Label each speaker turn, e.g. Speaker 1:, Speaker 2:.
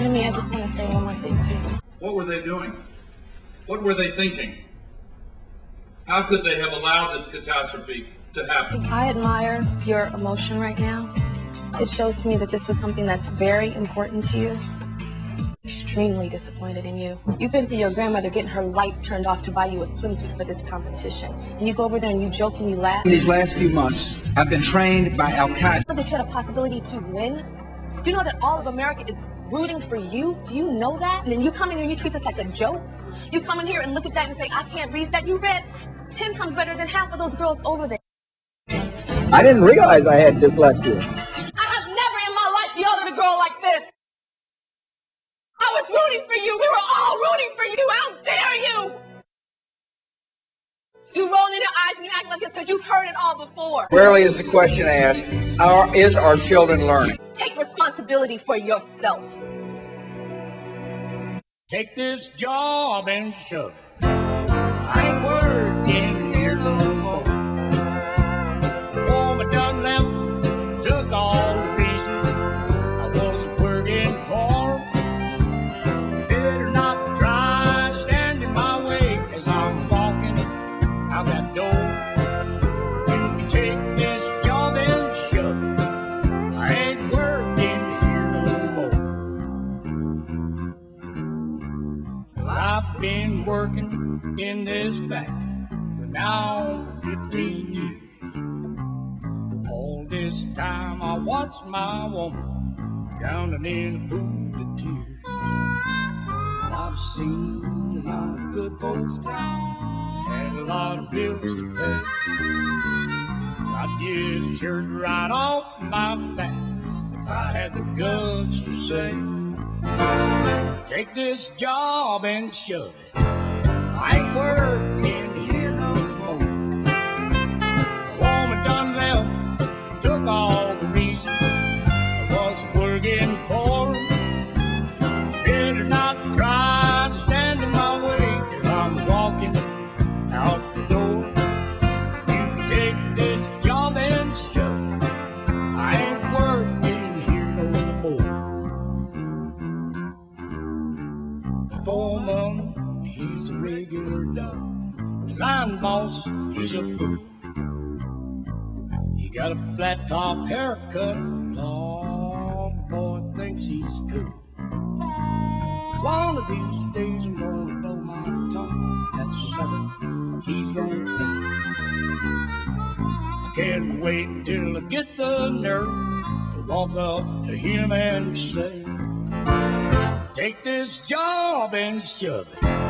Speaker 1: front of me, I just want to say one more thing to you.
Speaker 2: What were they doing? What were they thinking? How could they have allowed this catastrophe to happen?
Speaker 1: I admire your emotion right now. It shows to me that this was something that's very important to you. Extremely disappointed in you. You've been through your grandmother getting her lights turned off to buy you a swimsuit for this competition. And you go over there and you joke and you laugh.
Speaker 3: In these last few months, I've been trained by Al Qaeda.
Speaker 1: That you had a possibility to win. Do you know that all of America is rooting for you? Do you know that? And then you come in here and you treat this like a joke? You come in here and look at that and say, I can't read that. You read 10 times better than half of those girls over there.
Speaker 3: I didn't realize I had dyslexia.
Speaker 1: I have never in my life yelled at a girl like this. I was rooting for you. We were all rooting for you. How dare you? You roll in your eyes and you act like this because you've heard it all before.
Speaker 3: Rarely is the question asked, are, is our children learning?
Speaker 1: Responsibility for yourself.
Speaker 4: Take this job and shove it. I ain't working I've been working in this factory for now 15 years. All this time I watched my woman drowning in a pool of tears. I've seen a lot of good folks die, had a lot of bills to pay. I'd get a shirt right off my back if I had the guts to say. Take this job and shove it. I ain't working here regular dog. The line boss, he's a fool. He got a flat top haircut. Oh, boy thinks he's cool. One of these days I'm gonna blow my tongue. That sucker, he's gonna think. I can't wait until I get the nerve to walk up to him and say, Take this job and shove it.